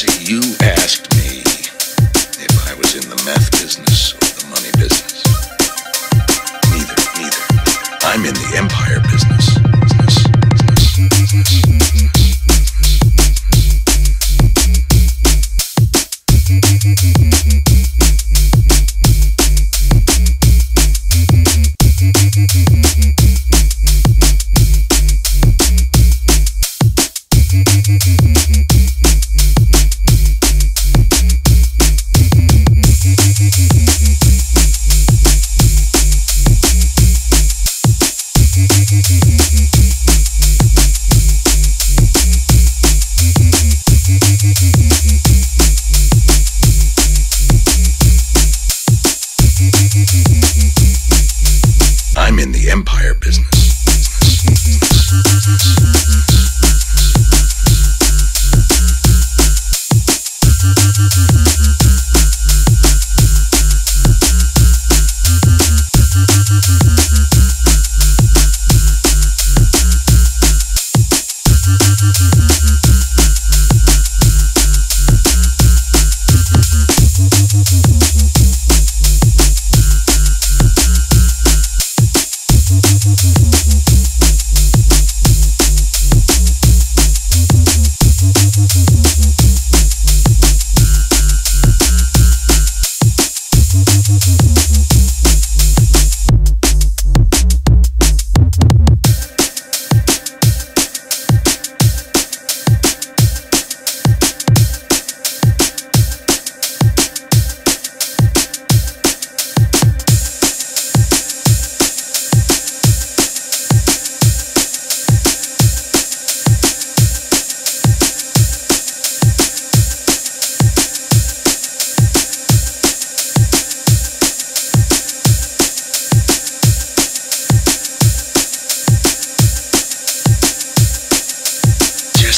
You asked me if I was in the meth business or the money business. Neither, neither. I'm in the empire business, In the empire business.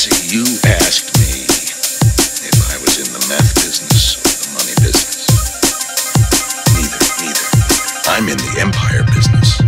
you asked me if I was in the meth business or the money business. Neither, neither. I'm in the empire business.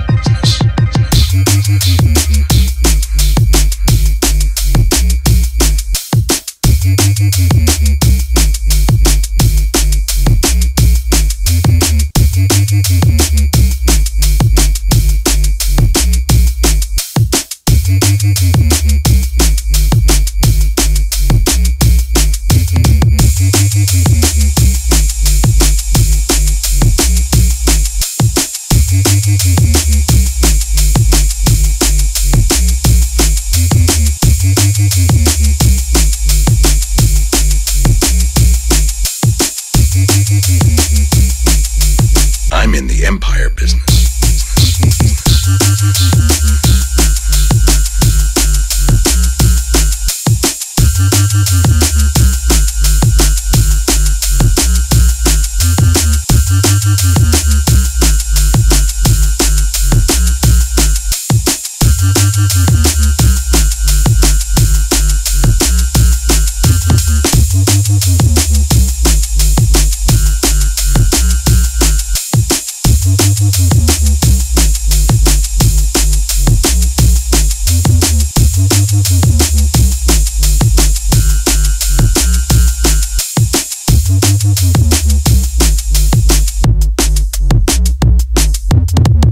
in the empire business. Mm-hmm.